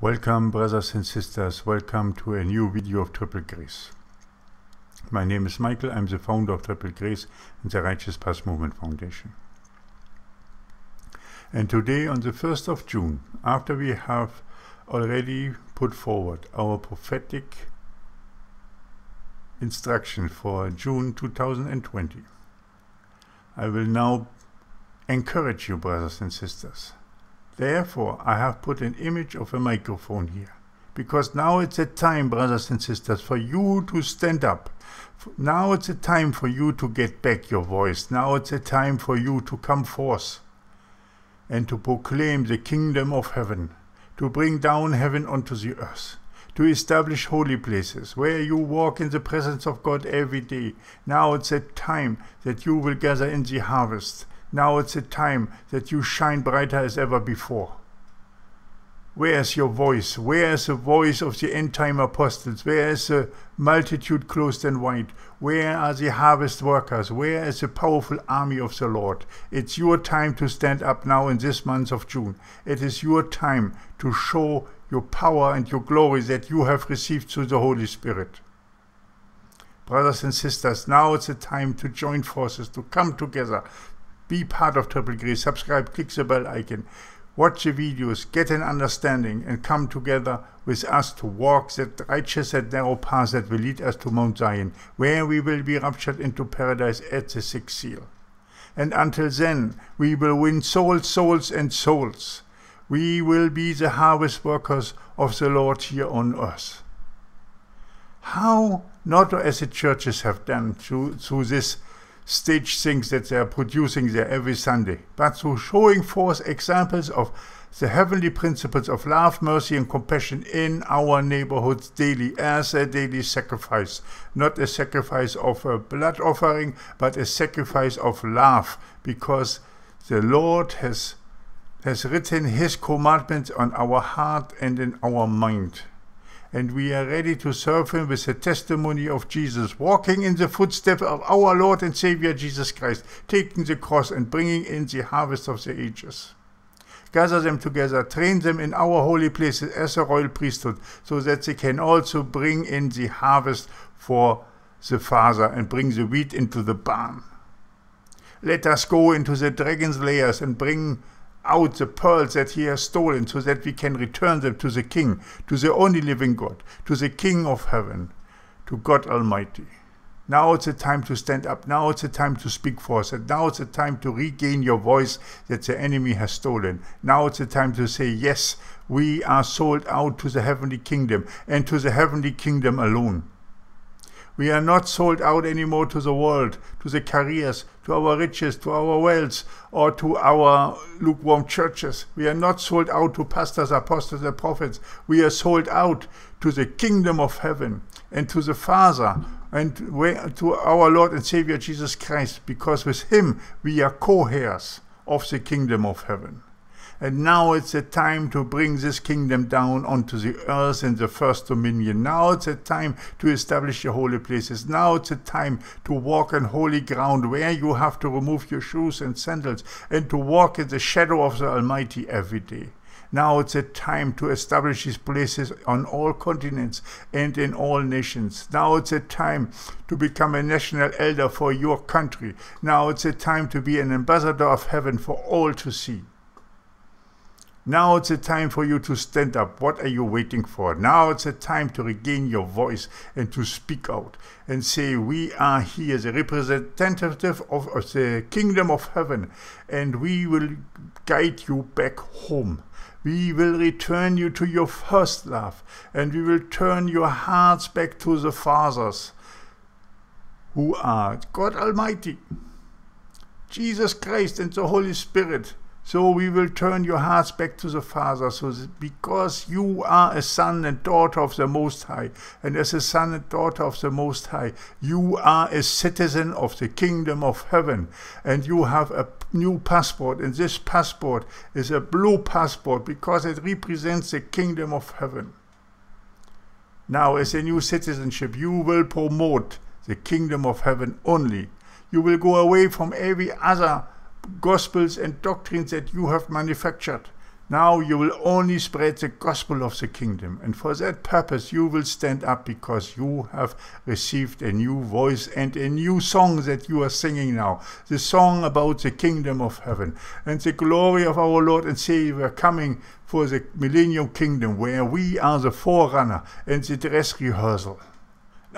Welcome brothers and sisters, welcome to a new video of Triple Grace. My name is Michael, I'm the founder of Triple Grace and the Righteous Path Movement Foundation. And today on the 1st of June, after we have already put forward our prophetic instruction for June 2020, I will now encourage you brothers and sisters Therefore, I have put an image of a microphone here. Because now it's a time, brothers and sisters, for you to stand up. Now it's a time for you to get back your voice. Now it's a time for you to come forth and to proclaim the kingdom of heaven, to bring down heaven onto the earth, to establish holy places where you walk in the presence of God every day. Now it's a time that you will gather in the harvest now it's a time that you shine brighter as ever before. Where is your voice? Where is the voice of the end time apostles? Where is the multitude clothed in white? Where are the harvest workers? Where is the powerful army of the Lord? It's your time to stand up now in this month of June. It is your time to show your power and your glory that you have received through the Holy Spirit. Brothers and sisters, now it's the time to join forces, to come together, be part of Triple Grace. Subscribe, click the bell icon. Watch the videos, get an understanding, and come together with us to walk that righteous and narrow path that will lead us to Mount Zion, where we will be raptured into paradise at the sixth seal. And until then, we will win souls, souls, and souls. We will be the harvest workers of the Lord here on earth. How, not as the churches have done through, through this stage things that they are producing there every Sunday, but through showing forth examples of the heavenly principles of love, mercy, and compassion in our neighborhoods daily as a daily sacrifice. Not a sacrifice of a blood offering, but a sacrifice of love, because the Lord has, has written His commandments on our heart and in our mind and we are ready to serve him with the testimony of Jesus, walking in the footsteps of our Lord and Savior Jesus Christ, taking the cross and bringing in the harvest of the ages. Gather them together, train them in our holy places as a royal priesthood, so that they can also bring in the harvest for the Father and bring the wheat into the barn. Let us go into the dragon's lairs and bring out the pearls that he has stolen so that we can return them to the King, to the only living God, to the King of heaven, to God Almighty. Now it's a time to stand up. Now it's a time to speak forth. And now it's a time to regain your voice that the enemy has stolen. Now it's a time to say, yes, we are sold out to the heavenly kingdom and to the heavenly kingdom alone. We are not sold out anymore to the world, to the careers, to our riches, to our wealth, or to our lukewarm churches. We are not sold out to pastors, apostles, and prophets. We are sold out to the kingdom of heaven and to the Father and to our Lord and Savior Jesus Christ, because with Him we are co heirs of the kingdom of heaven. And now it's a time to bring this kingdom down onto the earth in the first dominion. Now it's a time to establish your holy places. Now it's a time to walk on holy ground where you have to remove your shoes and sandals and to walk in the shadow of the Almighty every day. Now it's a time to establish these places on all continents and in all nations. Now it's a time to become a national elder for your country. Now it's a time to be an ambassador of heaven for all to see. Now it's a time for you to stand up. What are you waiting for? Now it's a time to regain your voice and to speak out and say, We are here, the representative of, of the kingdom of heaven, and we will guide you back home. We will return you to your first love, and we will turn your hearts back to the fathers who are God Almighty, Jesus Christ, and the Holy Spirit. So we will turn your hearts back to the Father, so because you are a son and daughter of the Most High, and as a son and daughter of the Most High, you are a citizen of the kingdom of heaven, and you have a new passport, and this passport is a blue passport because it represents the kingdom of heaven. Now, as a new citizenship, you will promote the kingdom of heaven only. You will go away from every other gospels and doctrines that you have manufactured Now you will only spread the gospel of the kingdom. And for that purpose, you will stand up because you have received a new voice and a new song that you are singing now. The song about the kingdom of heaven and the glory of our Lord and Savior coming for the millennium kingdom where we are the forerunner and the dress rehearsal.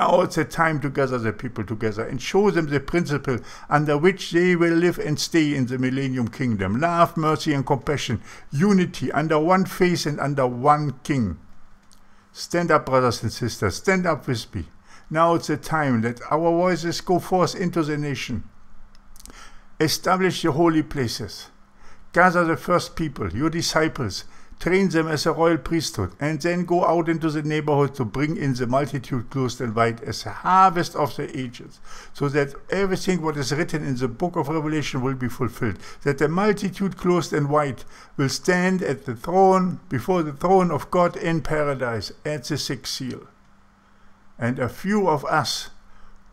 Now it's a time to gather the people together and show them the principle under which they will live and stay in the millennium kingdom. Love, mercy, and compassion, unity under one face and under one king. Stand up, brothers and sisters, stand up with me. Now it's a time that our voices go forth into the nation. Establish the holy places. Gather the first people, your disciples, train them as a royal priesthood, and then go out into the neighborhood to bring in the multitude closed and white as a harvest of the ages, so that everything what is written in the book of Revelation will be fulfilled, that the multitude closed and white will stand at the throne, before the throne of God in paradise at the sixth seal. And a few of us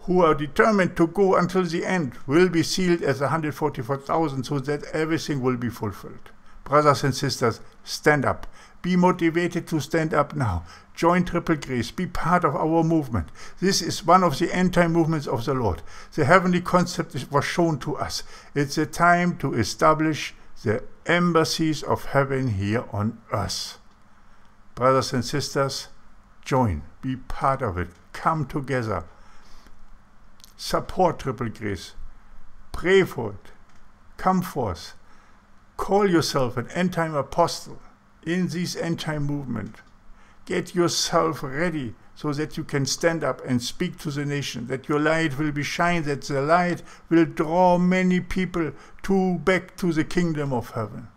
who are determined to go until the end will be sealed as 144,000 so that everything will be fulfilled. Brothers and sisters, stand up. Be motivated to stand up now. Join Triple Grace. Be part of our movement. This is one of the end time movements of the Lord. The heavenly concept was shown to us. It's a time to establish the embassies of heaven here on earth. Brothers and sisters, join. Be part of it. Come together. Support Triple Grace. Pray for it. Come forth. Call yourself an end time apostle in this end time movement. Get yourself ready so that you can stand up and speak to the nation, that your light will be shine, that the light will draw many people to back to the kingdom of heaven,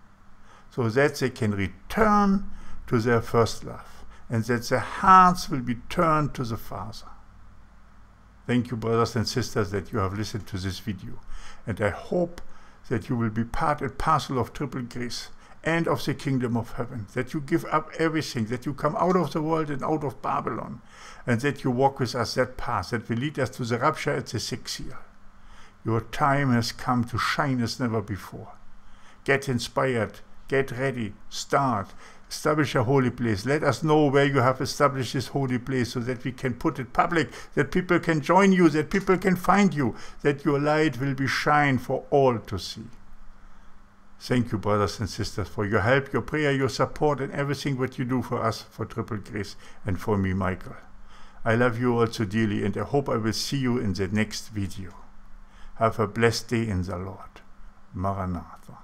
so that they can return to their first love, and that their hearts will be turned to the Father. Thank you, brothers and sisters, that you have listened to this video, and I hope that you will be part and parcel of triple grace and of the kingdom of heaven, that you give up everything, that you come out of the world and out of Babylon, and that you walk with us that path that will lead us to the rapture at the sixth seal. Your time has come to shine as never before. Get inspired, get ready, start, establish a holy place. Let us know where you have established this holy place so that we can put it public, that people can join you, that people can find you, that your light will be shine for all to see. Thank you, brothers and sisters, for your help, your prayer, your support, and everything what you do for us, for Triple Grace, and for me, Michael. I love you all so dearly, and I hope I will see you in the next video. Have a blessed day in the Lord. Maranatha.